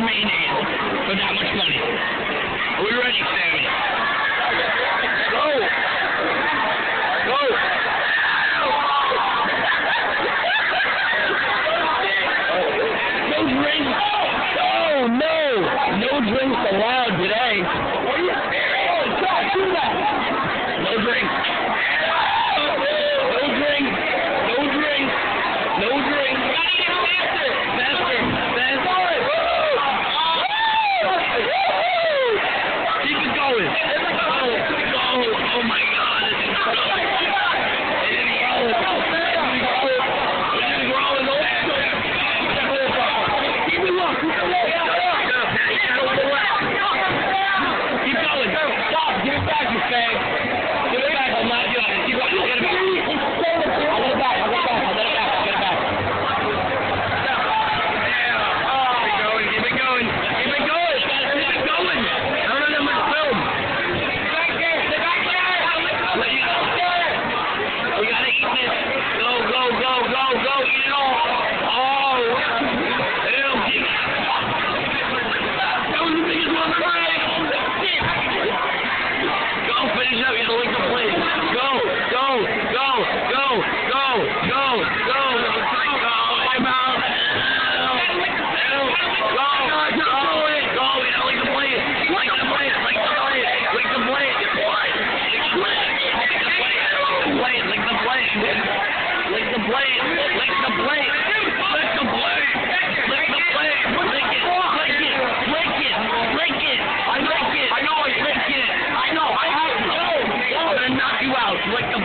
mayonnaise for that much money. Are we ready, Sammy? Go! Go! No drinks. Oh, no! No drinks allowed today. Thanks. complaining. Go, go, go, go, go, go, go. Lick the blade, lick the blade, lick the blade. like a